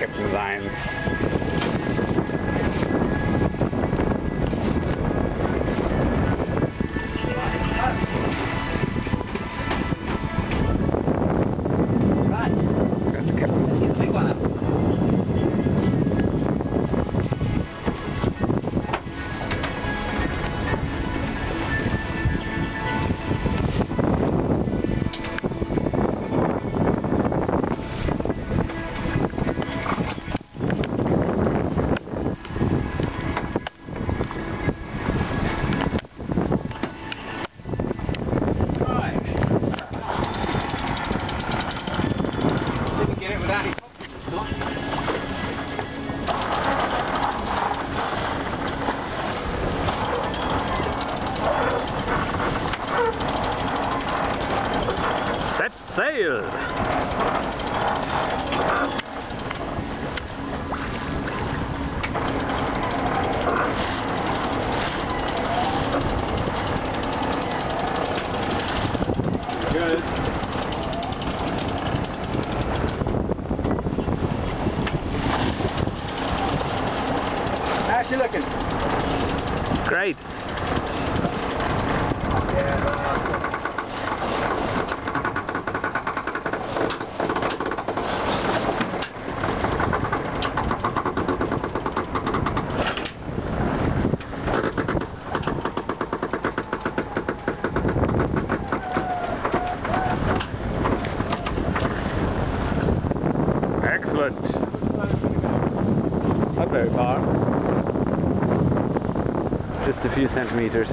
Captain Zion. Set sail! Good. How's she looking? Great. Not very far. Just a few centimeters.